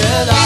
realize